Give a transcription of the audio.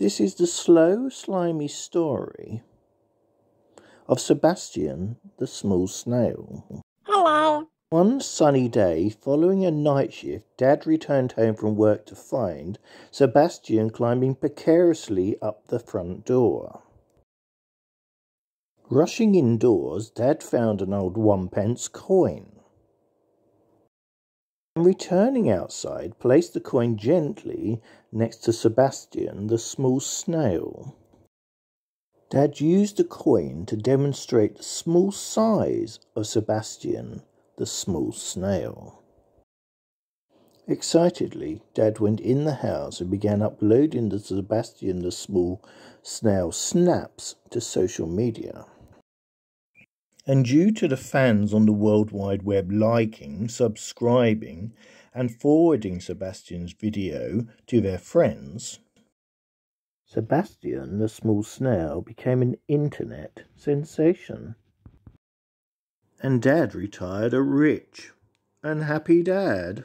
This is the slow, slimy story of Sebastian the small snail. Hello. One sunny day, following a night shift, Dad returned home from work to find Sebastian climbing precariously up the front door. Rushing indoors, Dad found an old one pence coin. And returning outside, placed the coin gently next to Sebastian the small snail. Dad used the coin to demonstrate the small size of Sebastian the small snail. Excitedly, Dad went in the house and began uploading the Sebastian the small snail snaps to social media. And due to the fans on the World Wide Web liking, subscribing, and forwarding Sebastian's video to their friends, Sebastian the small snail became an internet sensation and Dad retired a rich and happy dad.